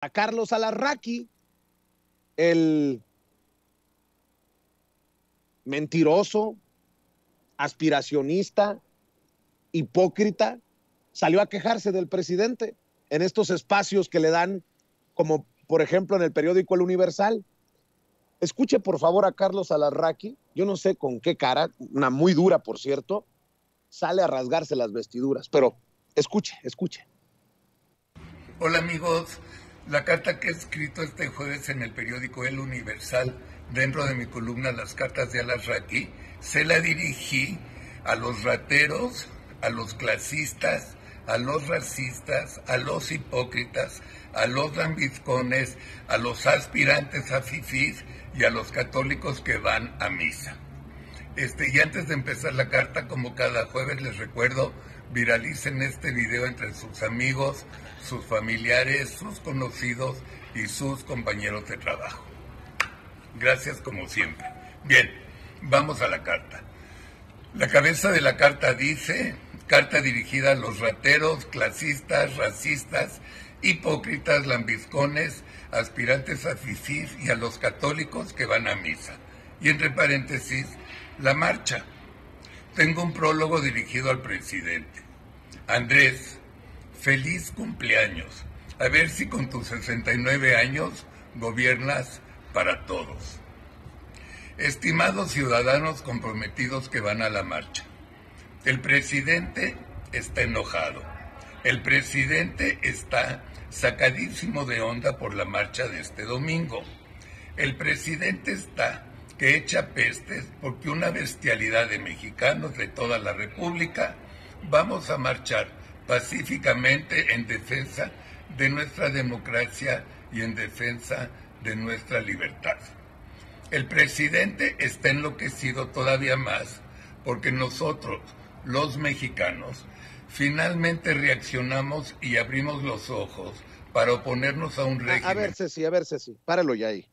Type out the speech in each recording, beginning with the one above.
a Carlos Alarraqui, el mentiroso, aspiracionista, hipócrita, salió a quejarse del presidente en estos espacios que le dan, como por ejemplo en el periódico El Universal. Escuche por favor a Carlos Alarraqui, yo no sé con qué cara, una muy dura por cierto, sale a rasgarse las vestiduras, pero escuche, escuche. Hola amigos, la carta que he escrito este jueves en el periódico El Universal, dentro de mi columna Las cartas de Alarraqui, se la dirigí a los rateros, a los clasistas, a los racistas, a los hipócritas, a los lambiscones, a los aspirantes a fifís y a los católicos que van a misa. Este, y antes de empezar la carta, como cada jueves les recuerdo, viralicen este video entre sus amigos, sus familiares, sus conocidos y sus compañeros de trabajo. Gracias como siempre. Bien, vamos a la carta. La cabeza de la carta dice, carta dirigida a los rateros, clasistas, racistas, hipócritas, lambiscones, aspirantes a fifís y a los católicos que van a misa. Y entre paréntesis, la marcha. Tengo un prólogo dirigido al presidente. Andrés, feliz cumpleaños. A ver si con tus 69 años gobiernas para todos. Estimados ciudadanos comprometidos que van a la marcha, el presidente está enojado. El presidente está sacadísimo de onda por la marcha de este domingo. El presidente está que echa pestes porque una bestialidad de mexicanos de toda la República vamos a marchar pacíficamente en defensa de nuestra democracia y en defensa de nuestra libertad. El presidente está enloquecido todavía más porque nosotros, los mexicanos, finalmente reaccionamos y abrimos los ojos para oponernos a un régimen. A, ver, Ceci, a ver, Ceci, páralo ya ahí.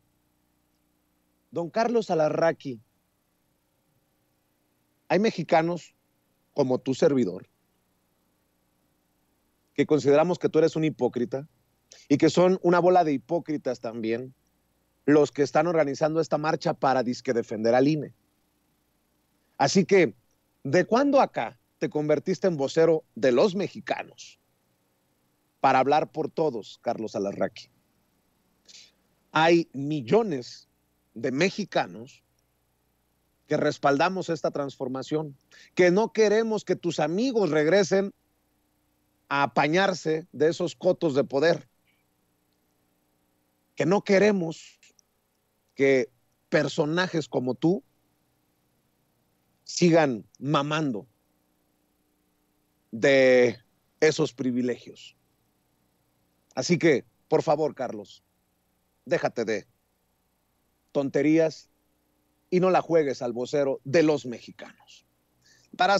Don Carlos Alarraqui, hay mexicanos como tu servidor que consideramos que tú eres un hipócrita y que son una bola de hipócritas también los que están organizando esta marcha para disque defender al INE. Así que, ¿de cuándo acá te convertiste en vocero de los mexicanos para hablar por todos, Carlos Alarraqui? Hay millones de mexicanos que respaldamos esta transformación, que no queremos que tus amigos regresen a apañarse de esos cotos de poder, que no queremos que personajes como tú sigan mamando de esos privilegios. Así que, por favor, Carlos, déjate de tonterías y no la juegues al vocero de los mexicanos. Para